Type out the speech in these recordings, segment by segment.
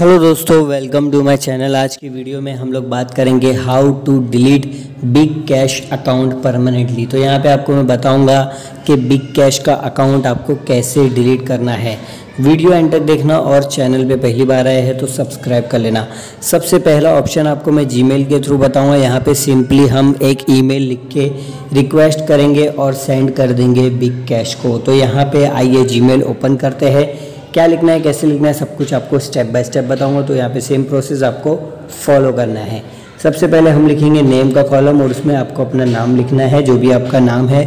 Hello दोस्तों welcome to my channel आज की वीडियो में हम लोग बात करेंगे how to delete Big Cash account permanently तो यहाँ पे आपको मैं बताऊँगा कि बिग कैश का अकाउंट आपको कैसे डिलीट करना है। वीडियो तक देखना और चैनल पे पहली बार आए हैं तो सब्सक्राइब कर लेना। सबसे पहला ऑप्शन आपको मैं जीमेल के थ्रू बताऊँगा। यहाँ पे सिंपली हम एक ईमेल लिख के रिक्वेस्ट करेंगे और सेंड कर देंगे बिग कैश को। तो यहाँ पे आइए जीमेल ओपन करते हैं। क्या लिखना है, कैसे लिखना है, सब कुछ आपको स्टेप बाय स्टेप बताऊँगा तो यहाँ पे सेम प्रोसेस आपको फॉलो करना है। सबसे पहले हम लिखेंगे नेम का कॉलम और उसमें आपको अपना नाम लिखना है, जो भी आपका नाम है।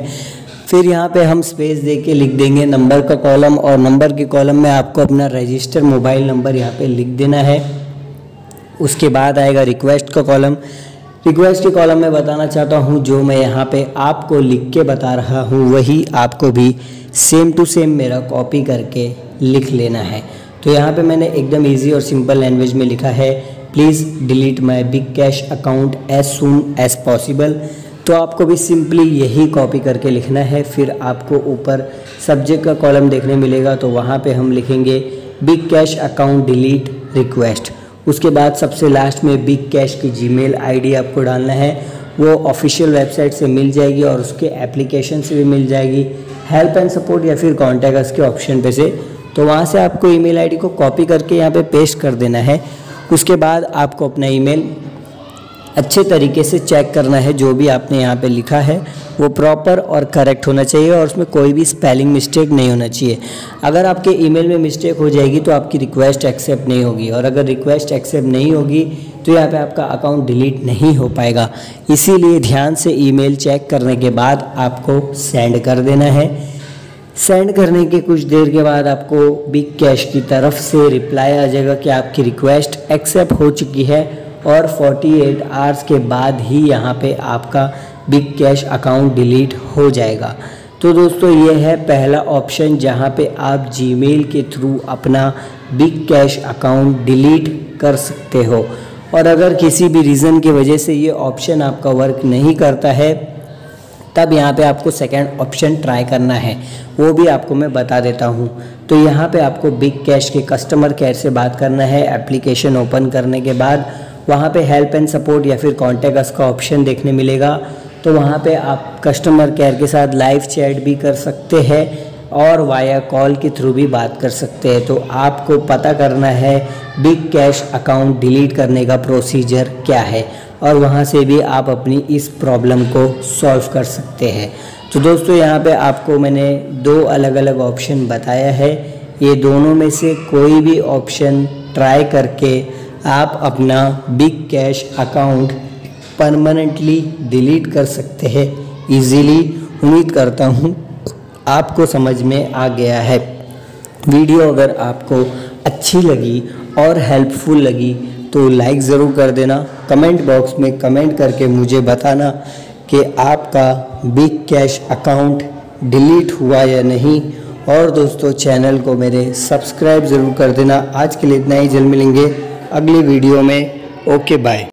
फिर यहाँ पे हम स्पेस दे के लिख देंगे नंबर का कॉलम और नंबर के कॉलम में आपको अपना रजिस्टर मोबाइल नंबर यहाँ पे लिख देना है। उसके बाद आएगा रिक्वेस्ट का कॉलम रिक्वेस्ट के कॉलम में बताना चाहता हूँ, जो मैं यहाँ पे आपको लिख के बता रहा हूँ, वही आपको भी सेम टू सेम मेरा कॉपी करके लिख लेना है। तो यहाँ पे मैंने एकदम इजी और सिंपल लैंग्वेज में लिखा है। Please delete my Big Cash account as soon as possible तो आपको भी सिंपली यही कॉपी करके लिखना है। फिर आपको ऊपर सब्जेक्ट का कॉलम देखने मिलेगा तो वहाँ पे हम लिखेंगे Big Cash account delete request उसके बाद सबसे लास्ट में बिग कैश की जीमेल आईडी आपको डालना है। वो ऑफिशियल वेबसाइट से मिल जाएगी और उसके एप्लीकेशन से भी मिल जाएगी। हेल्प एंड सपोर्ट या फिर कॉन्टैक्ट के ऑप्शन पे से तो वहाँ से आपको ईमेल आईडी को कॉपी करके यहाँ पे पेस्ट कर देना है। उसके बाद आपको अपना ईमेल अच्छे तरीके से चेक करना है, जो भी आपने यहाँ पे लिखा है, वो प्रॉपर और करेक्ट होना चाहिए और उसमें कोई भी स्पेलिंग मिस्टेक नहीं होना चाहिए। अगर आपके ईमेल में मिस्टेक हो जाएगी तो आपकी रिक्वेस्ट एक्सेप्ट नहीं होगी और अगर रिक्वेस्ट एक्सेप्ट नहीं होगी तो यहाँ पे आपका अकाउंट डिलीट नहीं हो पाएगा। इसीलिए ध्यान से ईमेल चेक करने के बाद आपको सेंड कर देना है। सेंड करने के कुछ देर के बाद आपको बिग कैश की तरफ़ से रिप्लाई आ जाएगा कि आपकी रिक्वेस्ट एक्सेप्ट हो चुकी है और 48 आवर्स के बाद ही यहाँ पे आपका बिग कैश अकाउंट डिलीट हो जाएगा। तो दोस्तों, ये है पहला ऑप्शन जहाँ पे आप जीमेल के थ्रू अपना बिग कैश अकाउंट डिलीट कर सकते हो। और अगर किसी भी रीज़न की वजह से ये ऑप्शन आपका वर्क नहीं करता है, तब यहाँ पे आपको सेकेंड ऑप्शन ट्राई करना है। वो भी आपको मैं बता देता हूँ। तो यहाँ पे आपको बिग कैश के कस्टमर केयर से बात करना है एप्लीकेशन ओपन करने के बाद वहाँ पे हेल्प एंड सपोर्ट या फिर कॉन्टेक्ट अस का ऑप्शन देखने मिलेगा। तो वहाँ पे आप कस्टमर केयर के साथ लाइव चैट भी कर सकते हैं और वाया कॉल के थ्रू भी बात कर सकते हैं। तो आपको पता करना है बिग कैश अकाउंट डिलीट करने का प्रोसीजर क्या है और वहाँ से भी आप अपनी इस प्रॉब्लम को सॉल्व कर सकते हैं। तो दोस्तों, यहाँ पे आपको मैंने दो अलग अलग ऑप्शन बताया है। ये दोनों में से कोई भी ऑप्शन ट्राई करके आप अपना Big Cash account permanently delete कर सकते हैं। इजीली उम्मीद करता हूँ आपको समझ में आ गया है। वीडियो अगर आपको अच्छी लगी और हेल्पफुल लगी तो लाइक ज़रूर कर देना। कमेंट बॉक्स में कमेंट करके मुझे बताना कि आपका बिग कैश अकाउंट डिलीट हुआ या नहीं। और दोस्तों चैनल को मेरे सब्सक्राइब ज़रूर कर देना। आज के लिए इतना ही। जल्द मिलेंगे। अगली वीडियो में। Okay bye